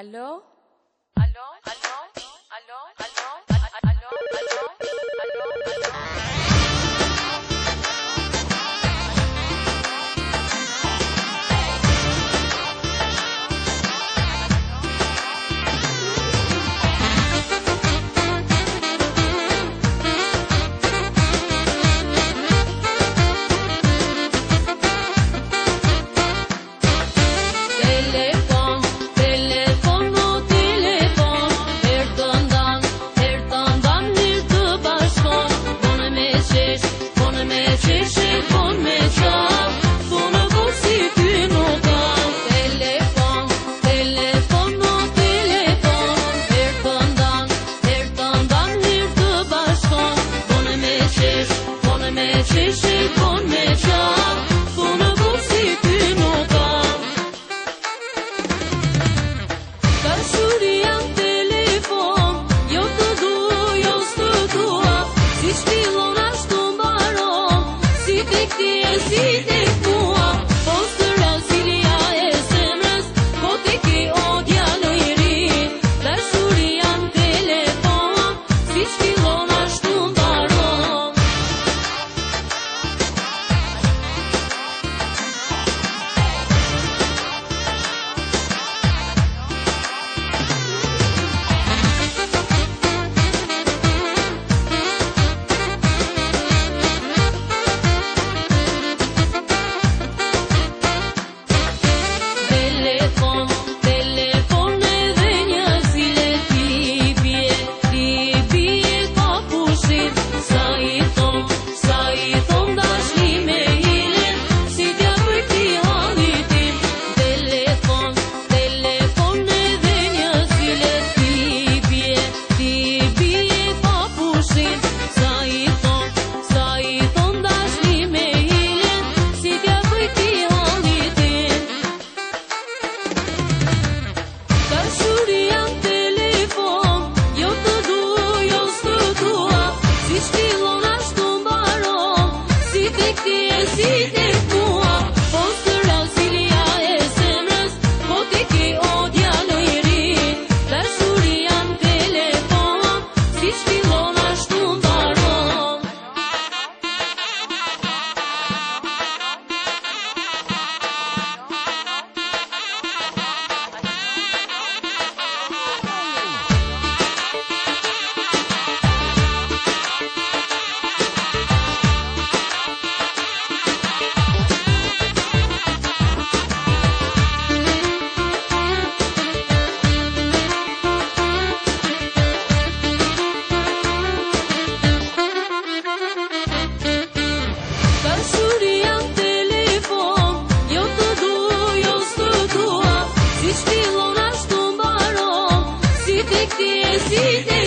hello ¿Aló? ¿Aló? ¿Aló? ¿Aló? competition Deus.